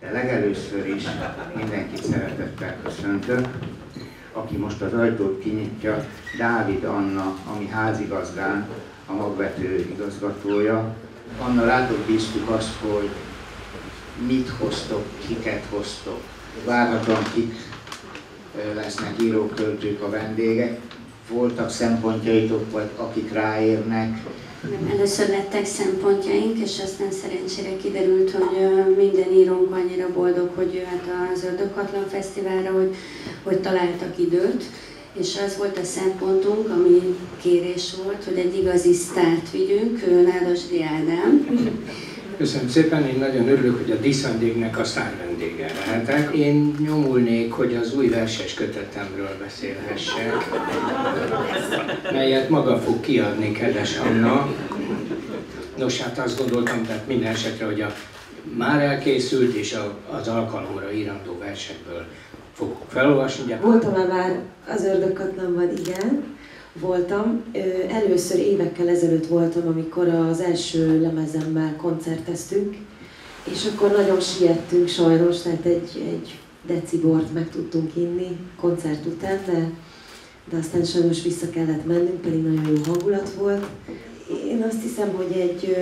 De legelőször is mindenkit szeretettel köszöntök, aki most az ajtót kinyitja, Dávid Anna, ami házigazdán, a magvető igazgatója. Anna, rátok bíztuk azt, hogy mit hoztok, kiket hoztok. Várhatóan kik lesznek írók, költők a vendégek. Voltak szempontjaitok, vagy akik ráérnek, nem, először lettek szempontjaink, és aztán szerencsére kiderült, hogy minden írónk annyira boldog, hogy jöhet az Ördöghatlan Fesztiválra, hogy, hogy találtak időt. És az volt a szempontunk, ami kérés volt, hogy egy igazi sztárt vigyünk, Nádasdi Ádám. Köszönöm szépen, én nagyon örülök, hogy a díszvendégnek a vendége lehetek. Én nyomulnék, hogy az új verses kötetemről beszélhessek, melyet maga fog kiadni, kedves Anna. Nos, hát azt gondoltam, tehát minden esetre, hogy a már elkészült és a, az alkalomra írandó versekből fogok felolvasni. Voltam-e már az ördögkatlanban? Igen voltam. Először évekkel ezelőtt voltam, amikor az első lemezemmel koncerteztünk, és akkor nagyon siettünk sajnos, tehát egy, egy decibort meg tudtunk inni koncert után, de, de aztán sajnos vissza kellett mennünk, pedig nagyon jó hangulat volt. Én azt hiszem, hogy egy,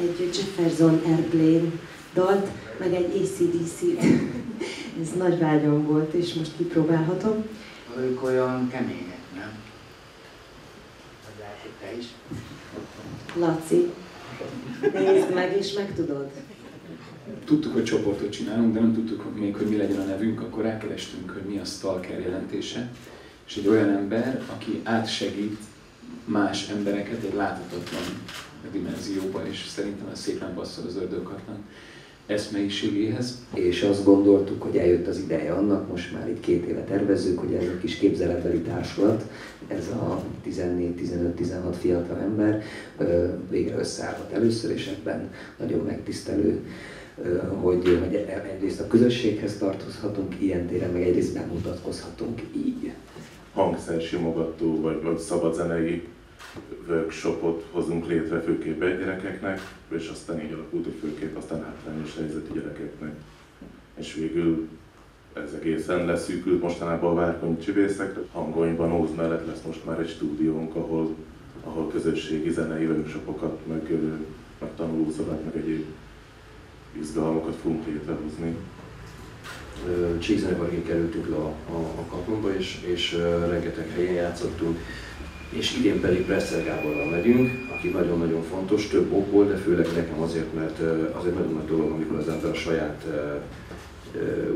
egy Jefferson Airplane dalt, meg egy ACDC-t. Ez nagy vágyam volt, és most kipróbálhatom. Ők olyan kemények, nem? Te is. Laci, nézd meg és megtudod. Tudtuk, hogy csoportot csinálunk, de nem tudtuk még, hogy mi legyen a nevünk, akkor rákerestünk, hogy mi a stalker jelentése. És egy olyan ember, aki átsegít más embereket egy láthatatlan dimenzióban, és szerintem ez szépen passzol az ördöghatlan eszmeiségéhez. És azt gondoltuk, hogy eljött az ideje annak, most már itt két éve tervezzük, hogy ez a kis képzeletbeli társulat, ez a 14-15-16 fiatal ember végre összeállhat először, és ebben nagyon megtisztelő hogy, hogy egyrészt a közösséghez tartozhatunk ilyen téren, meg egyrészt bemutatkozhatunk így. Hangszersimogató vagy, vagy szabadzenei workshopot hozunk létre főképp gyerekeknek, és aztán így alakult, hogy főképp aztán hátrányos helyzetű gyerekeknek. És végül ez egészen leszűkült mostanában a Várkony csüvészekre. Hangonyban, Óz mellett lesz most már egy stúdiónk, ahol, ahol közösségi zenei workshopokat, meg, meg tanulószobát, meg egyéb izgalmakat fogunk létrehozni. Csíkzenekarként kerültünk le a, a, a kaplomba, és, és rengeteg helyen játszottunk és idén pedig Presser Gáborral megyünk, aki nagyon-nagyon fontos, több okból, de főleg nekem azért, mert az egy nagyon nagy dolog, amikor az ember a saját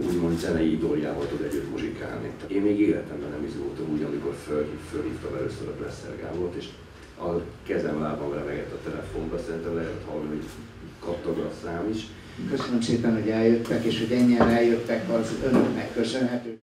úgymond zenei idoljával tud együtt muzsikálni. Én még életemben nem izgultam úgy, amikor föl, fölhívtam először a Presser Gábort, és a kezem lábam remegett a telefonba, szerintem lehet hallani, hogy kattog a szám is. Köszönöm szépen, hogy eljöttek, és hogy ennyien eljöttek az önöknek köszönhető.